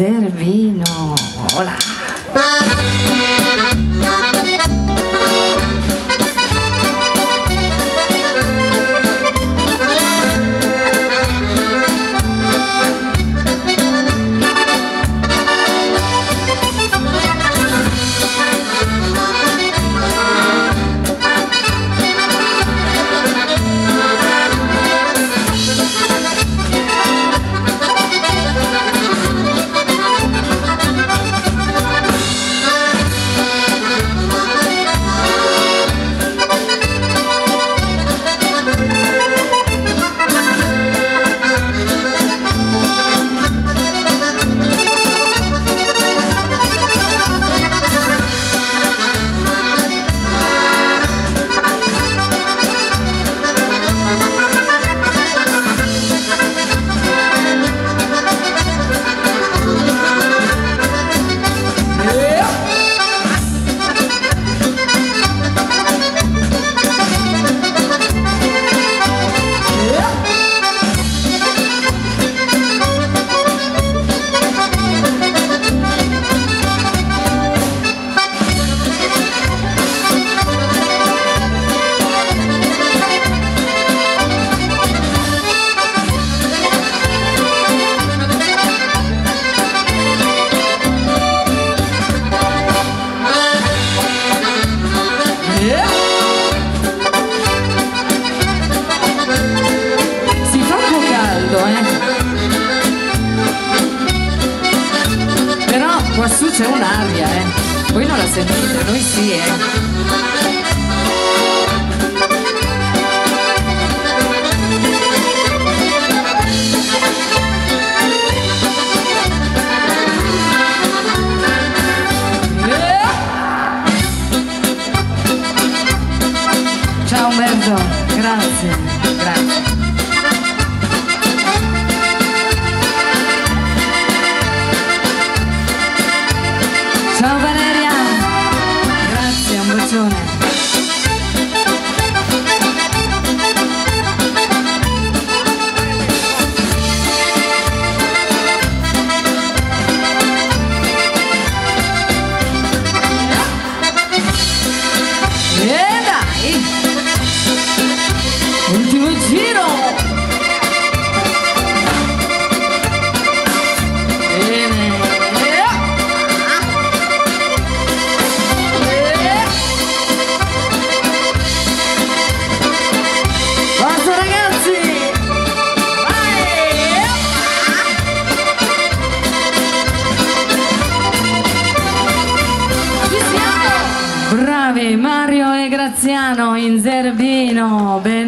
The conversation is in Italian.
Zerbino. Hola. Quassù c'è un'aria, eh. Voi non la sentite, noi sì, eh. Umberto, grazie, grazie. Bravi Mario e Graziano in Zerbino, bene.